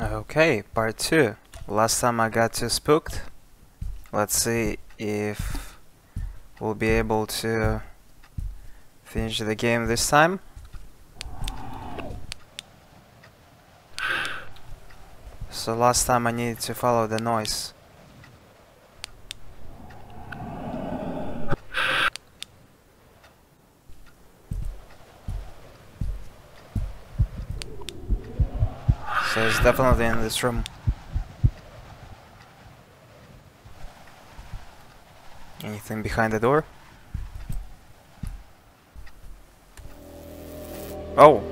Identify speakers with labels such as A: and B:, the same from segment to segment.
A: Okay, part 2. Last time I got too spooked. Let's see if we'll be able to finish the game this time. So last time I needed to follow the noise. So it's definitely in this room. Anything behind the door? Oh!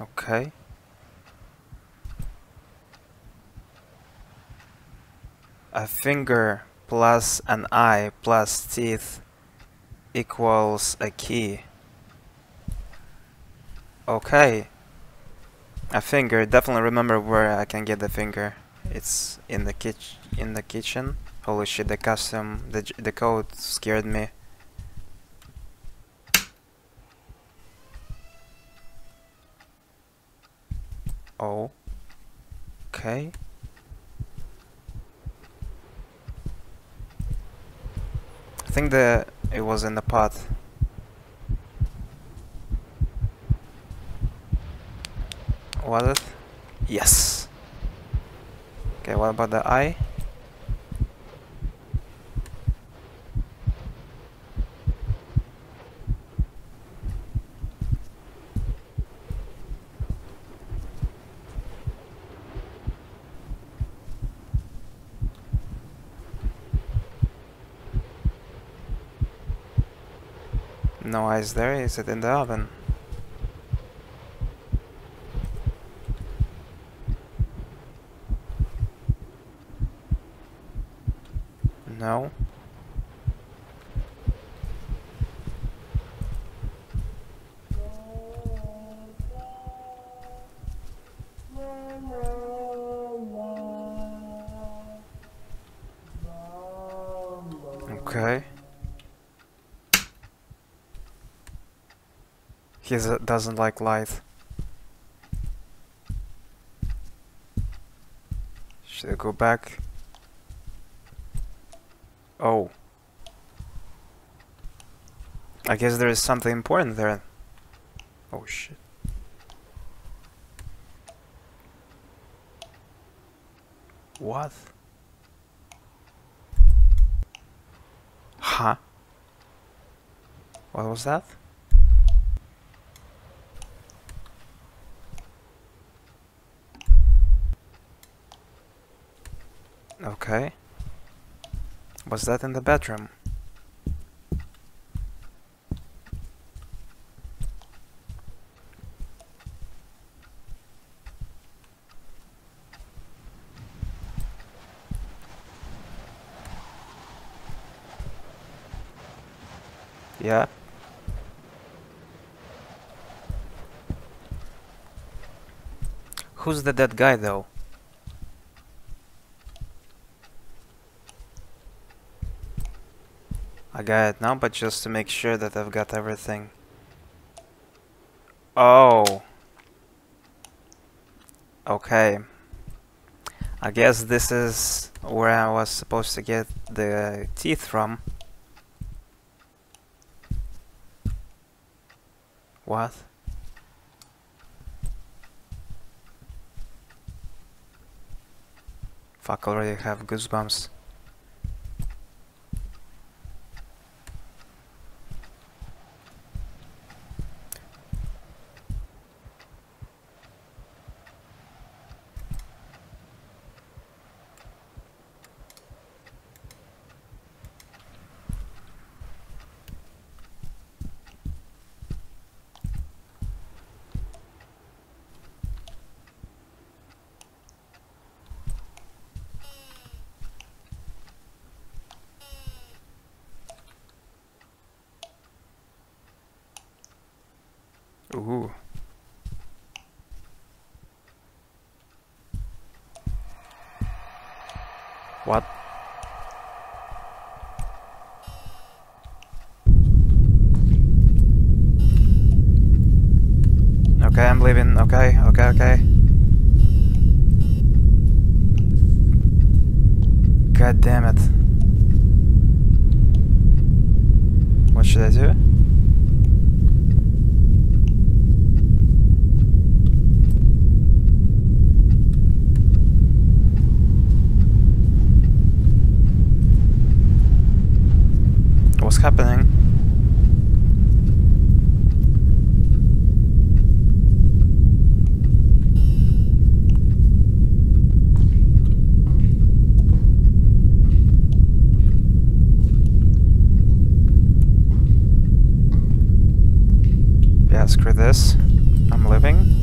A: Okay. A finger plus an eye plus teeth equals a key. Okay. A finger. Definitely remember where I can get the finger. It's in the kitchen. In the kitchen. Holy shit! The custom, the the code scared me. Oh. Okay. I think the it was in the pot. Was it? Yes. Okay, what about the eye? No eyes there. Is it in the oven? No. He doesn't like light. Should I go back? Oh. I guess there is something important there. Oh shit. What? Huh? What was that? Okay. Was that in the bedroom? Yeah. Who's the dead guy though? I got it now, but just to make sure that I've got everything. Oh. Okay. I guess this is where I was supposed to get the teeth from. What? Fuck, already have goosebumps. Ooh. What? Okay, I'm leaving. Okay, okay, okay. God damn it. What should I do? Happening? Yeah, screw this. I'm living.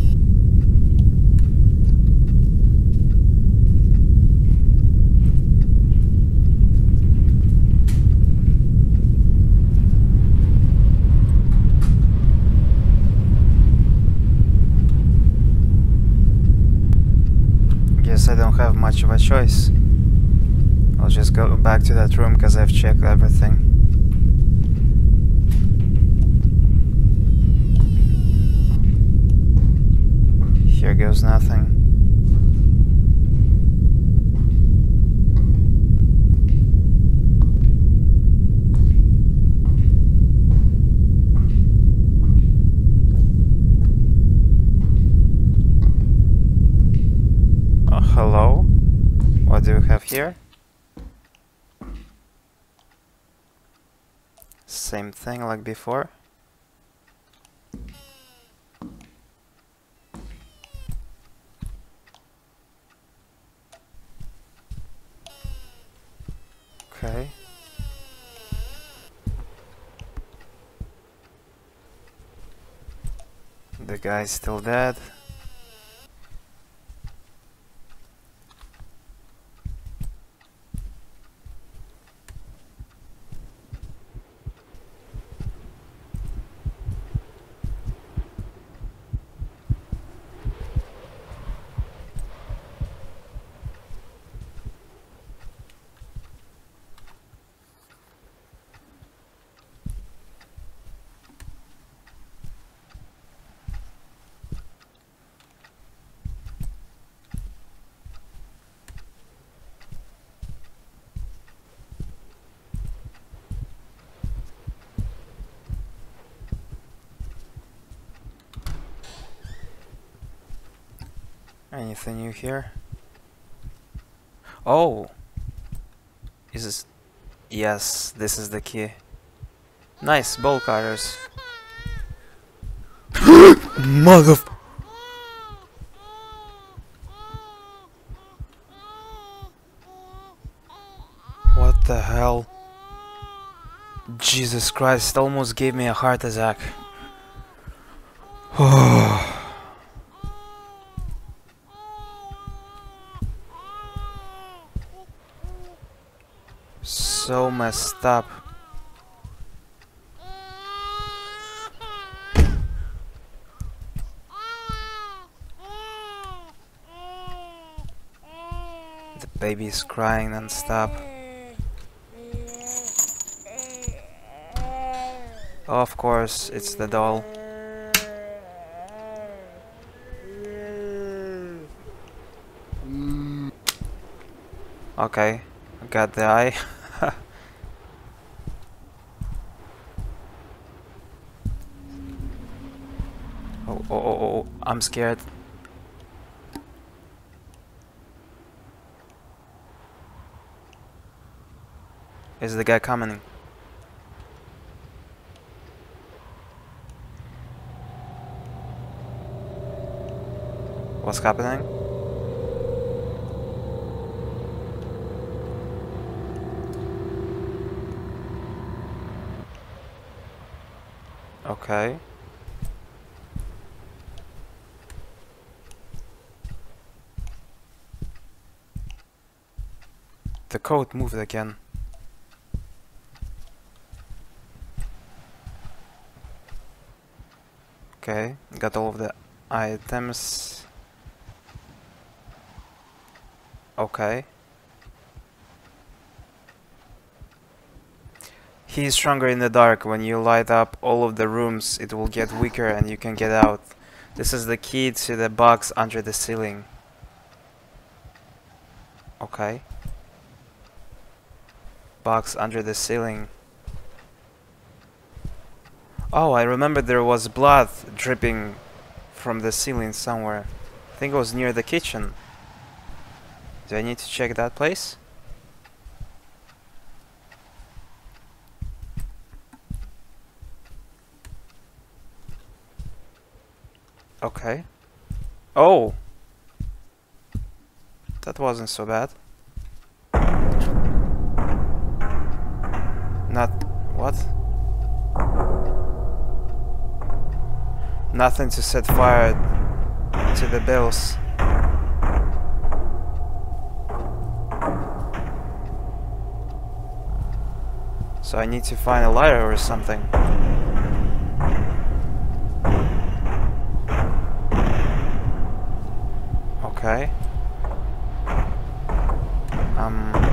A: Guess I don't have much of a choice. I'll just go back to that room because I've checked everything. Here goes nothing. Uh, hello? What do we have here? Same thing like before. Okay. The guy's still dead. Anything new here? Oh! Is this... Yes, this is the key. Nice, bolt cutters. Mother... What the hell? Jesus Christ, almost gave me a heart attack. so messed up. The is crying non-stop. Of course, it's the doll. Okay, I got the eye. oh, oh, oh, oh, I'm scared. Is the guy coming? What's happening? Okay. The code moved again. Okay, got all of the items. Okay. He is stronger in the dark. When you light up all of the rooms, it will get weaker and you can get out. This is the key to the box under the ceiling. Okay. Box under the ceiling. Oh, I remember there was blood dripping from the ceiling somewhere. I think it was near the kitchen. Do I need to check that place? Okay. Oh! That wasn't so bad. Not... what? Nothing to set fire to the bills. So I need to find a lighter or something. Okay. Um.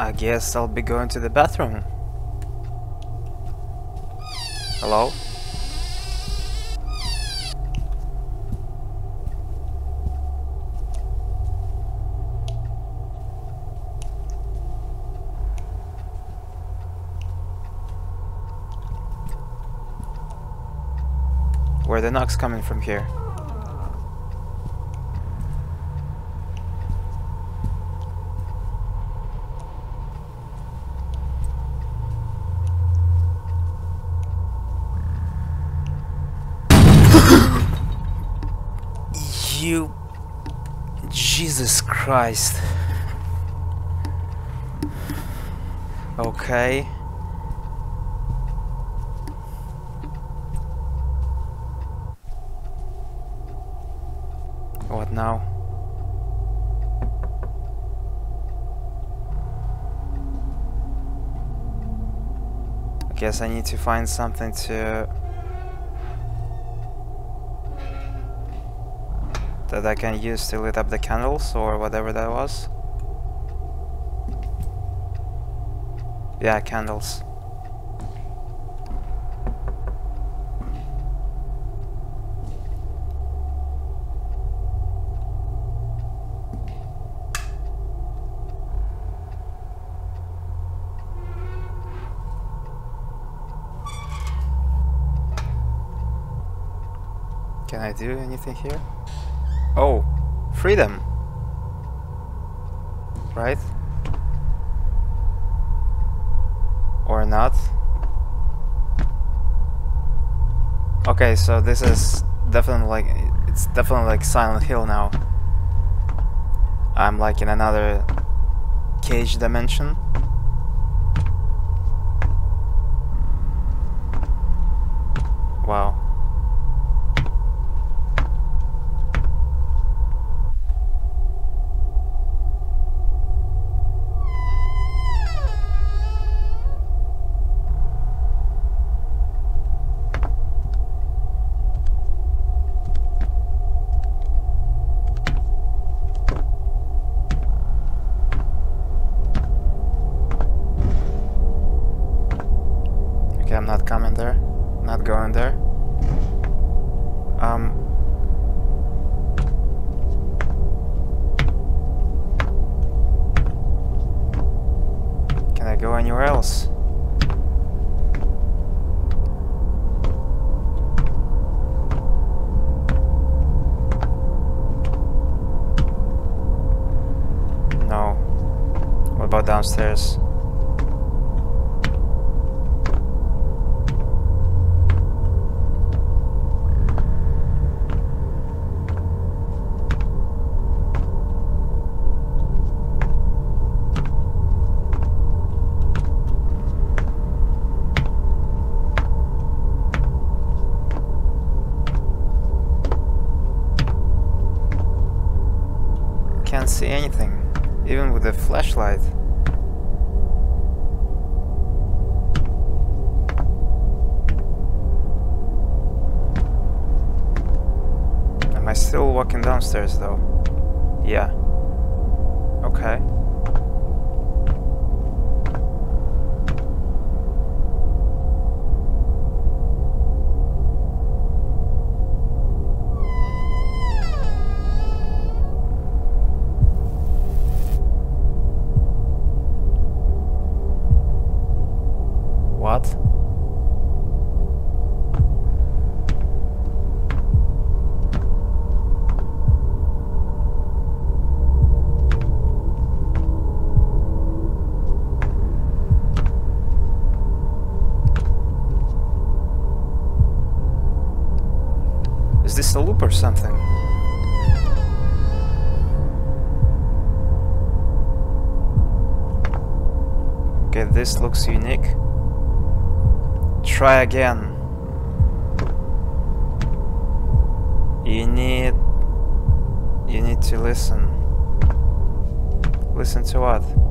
A: I guess I'll be going to the bathroom. Hello? Where the knocks coming from here? you Jesus Christ. Okay. What now? I guess I need to find something to that I can use to lit up the candles or whatever that was. Yeah, candles. Can I do anything here? Oh, freedom. Right? Or not? Okay, so this is definitely like it's definitely like Silent Hill now. I'm like in another cage dimension. Wow. Okay, I'm not coming there. Not going there. Um. Can I go anywhere else? No. What about downstairs? Or something? Okay, this looks unique. Try again. You need... You need to listen. Listen to what?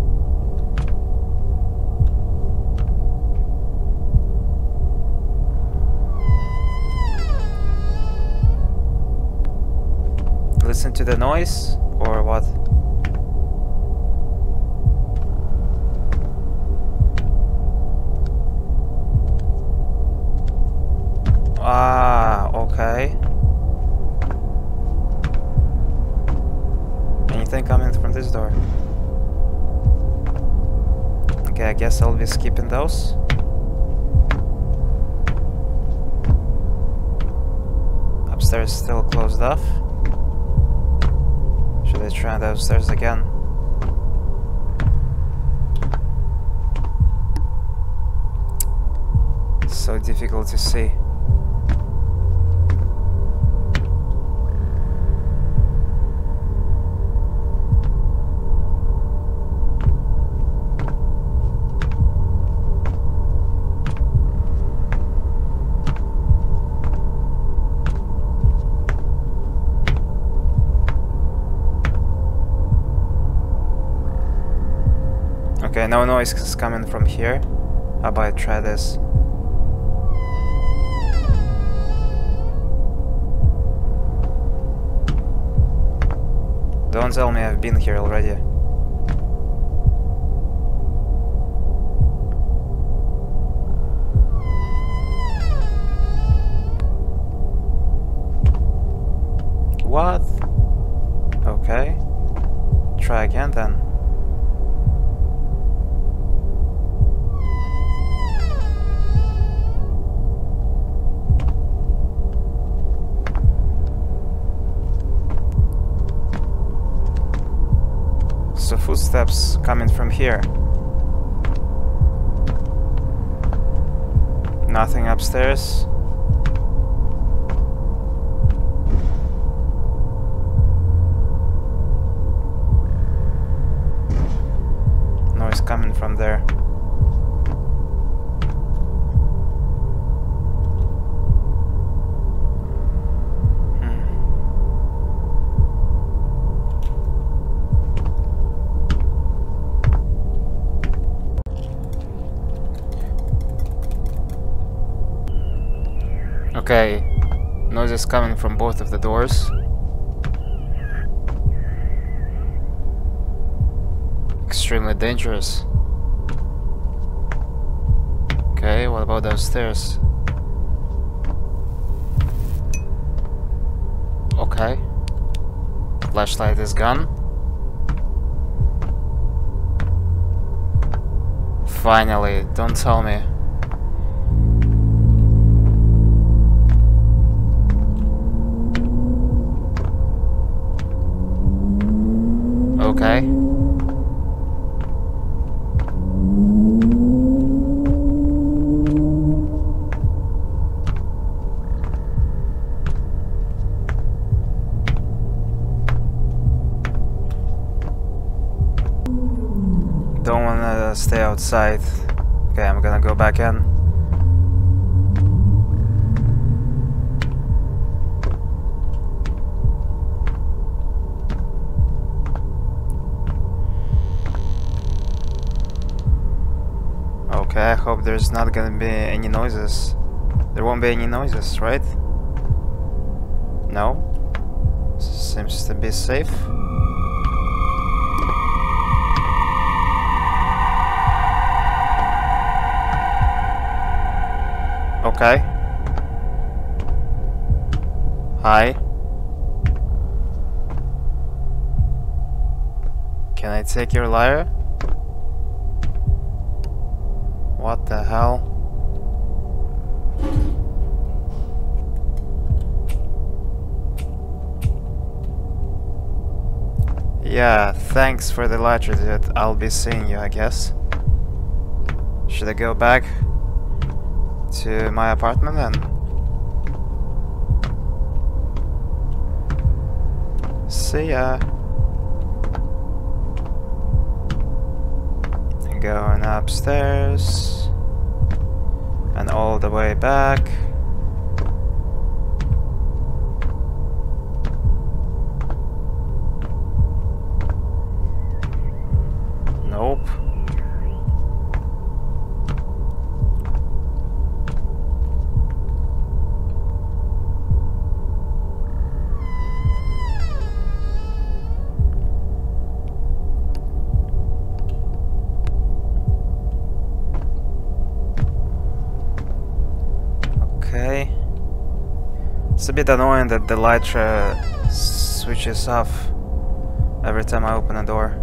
A: Listen to the noise or what? Ah, okay. Anything coming from this door? Okay, I guess I'll be skipping those. Upstairs still closed off. I try the upstairs again? So difficult to see. Okay, no noise is coming from here. How about I try this? Don't tell me I've been here already. What? Okay. Try again then. So footsteps coming from here. Nothing upstairs. Okay, noises coming from both of the doors. Extremely dangerous. Okay, what about downstairs? Okay. Flashlight is gone. Finally, don't tell me. Okay. Don't wanna stay outside. Okay, I'm gonna go back in. I hope there's not gonna be any noises. There won't be any noises, right? No? Seems to be safe. Okay. Hi. Can I take your lyre? What the hell? Yeah, thanks for the letter, dude. I'll be seeing you, I guess. Should I go back to my apartment then? See ya. Going upstairs and all the way back. It's a bit annoying that the light switches off every time I open a door.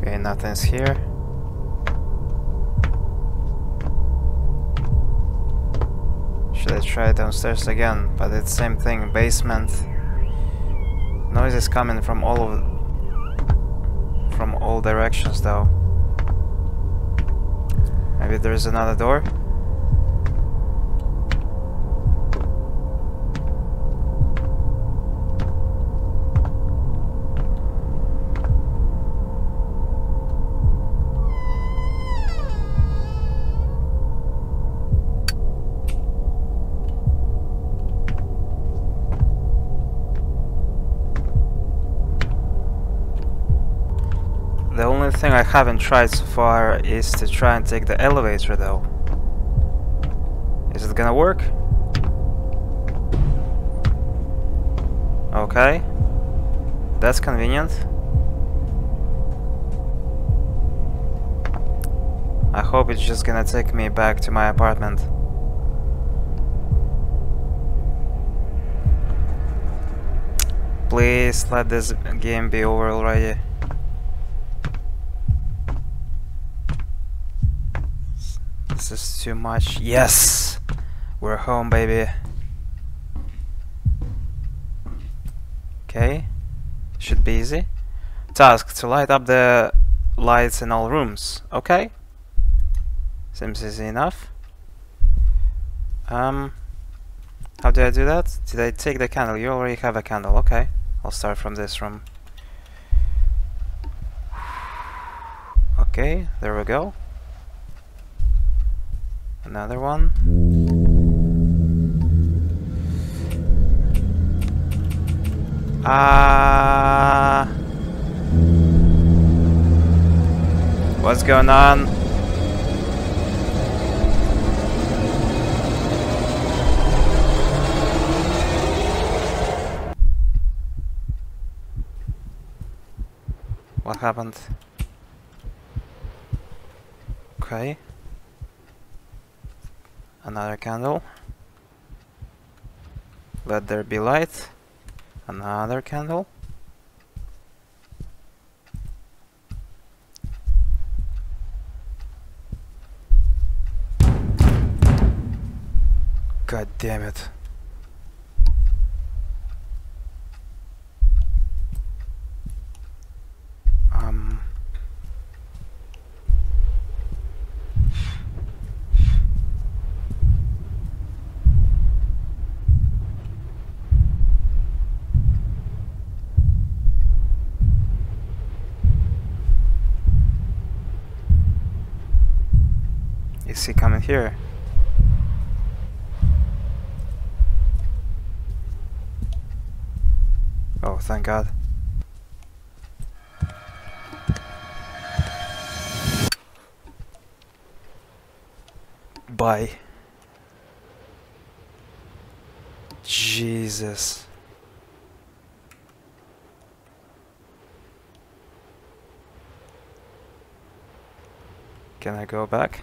A: Okay, nothing's here. Should I try downstairs again? But it's same thing, basement. Noise is coming from all of from all directions though. Maybe there's another door? Haven't tried so far is to try and take the elevator though. Is it gonna work? Okay. That's convenient. I hope it's just gonna take me back to my apartment. Please let this game be over already. This is too much. Yes! We're home, baby. Okay. Should be easy. Task to light up the lights in all rooms. Okay. Seems easy enough. Um, how do I do that? Did I take the candle? You already have a candle. Okay. I'll start from this room. Okay, there we go. Another one. Ah. What's going on? What happened? Okay. Another candle. Let there be light. Another candle. God damn it. Um is he coming here? Oh, thank God. Bye. Jesus. Can I go back?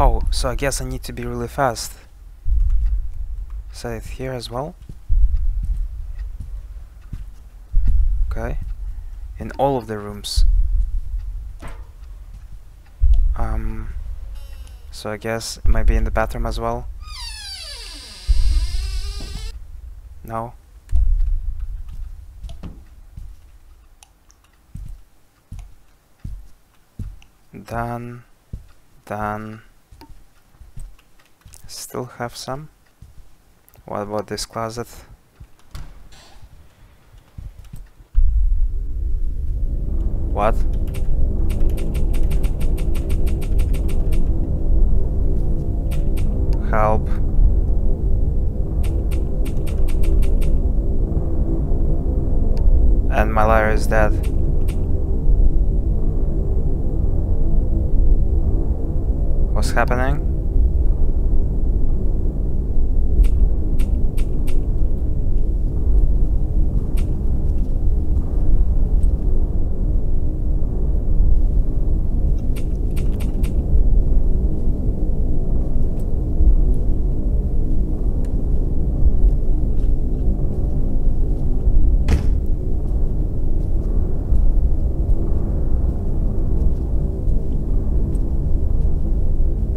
A: Oh, so I guess I need to be really fast. Set it here as well. Okay. In all of the rooms. Um, so I guess it might be in the bathroom as well. No. Done. Done. Still have some. What about this closet? What? Help. And my liar is dead. What's happening?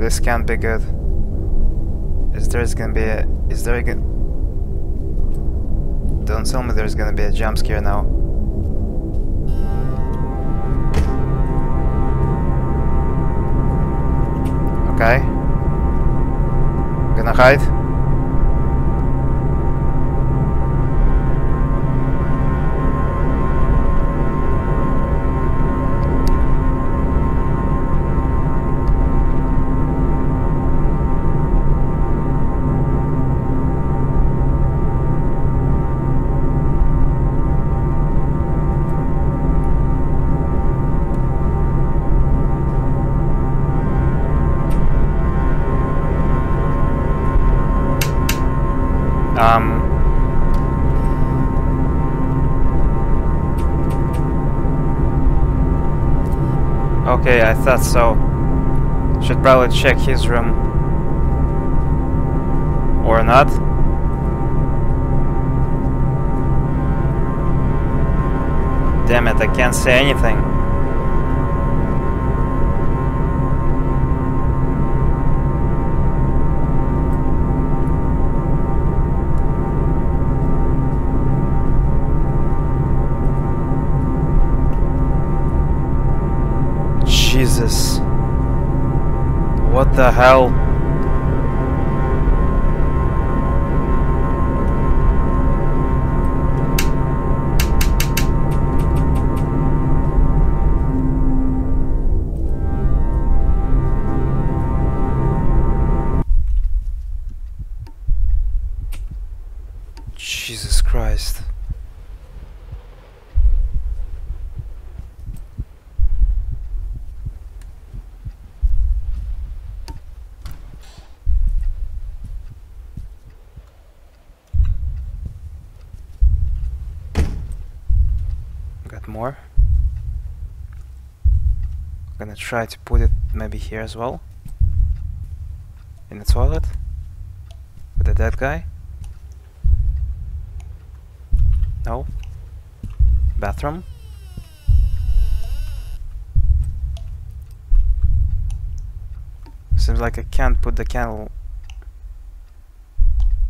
A: This can't be good. Is there's gonna be a... Is there gonna... Don't tell me there's gonna be a jump scare now. Okay. Gonna hide. Okay, I thought so. Should probably check his room. Or not. Damn it, I can't say anything. What the hell? Try to put it maybe here as well. In the toilet. With the dead guy. No. Bathroom. Seems like I can't put the candle.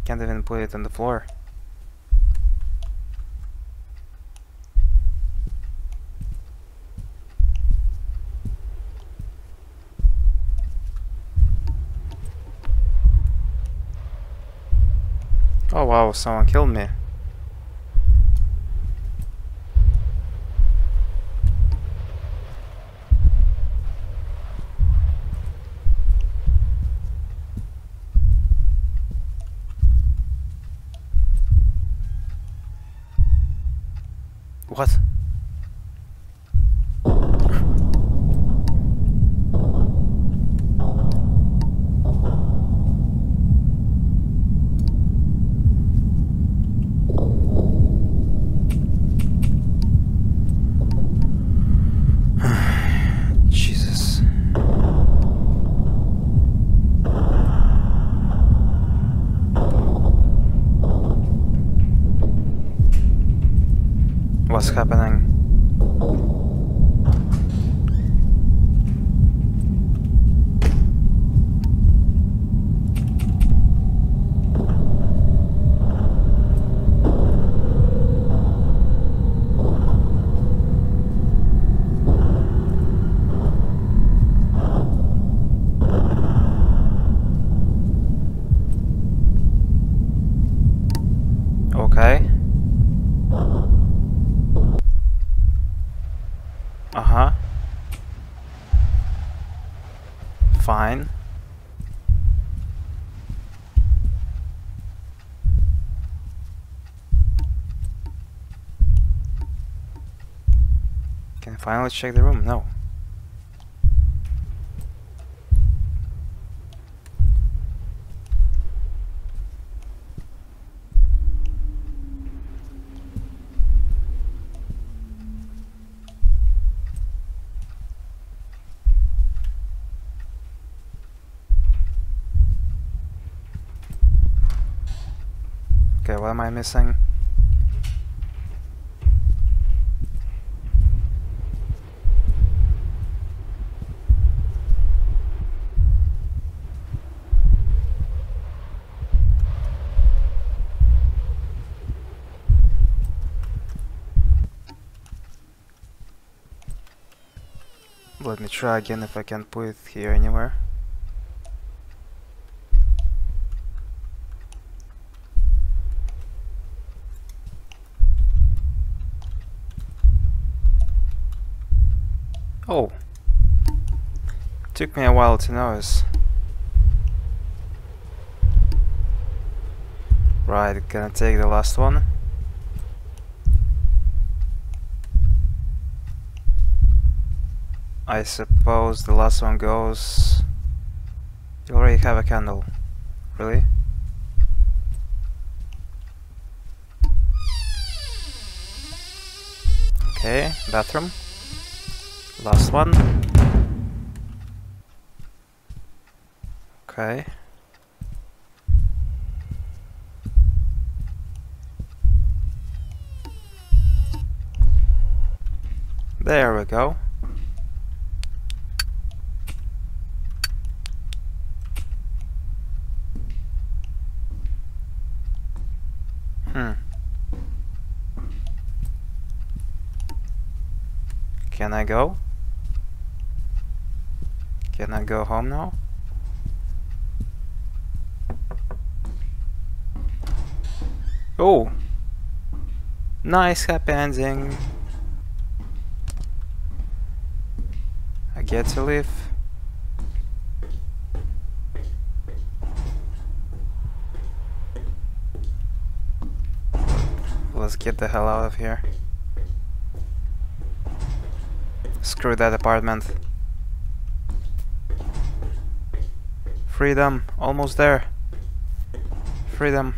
A: Can't even put it on the floor. Oh wow, someone killed me. What? Jesus. What's happening? Okay. Uh-huh. Fine. Can I finally check the room? No. Okay, what am I missing? Let me try again if I can put it here anywhere. Oh. Took me a while to notice. Right, gonna take the last one. I suppose the last one goes... You already have a candle. Really? Okay, bathroom. Last one. Okay. There we go. Hmm. Can I go? Can I go home now? Oh! Nice happy ending. I get to live. Let's get the hell out of here. Screw that apartment. Freedom, almost there. Freedom.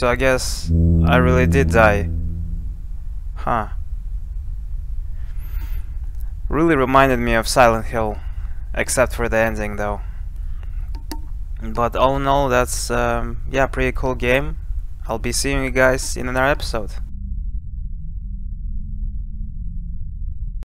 A: So I guess I really did die. Huh. Really reminded me of Silent Hill, except for the ending though. But all in all, that's um, yeah, pretty cool game. I'll be seeing you guys in another episode.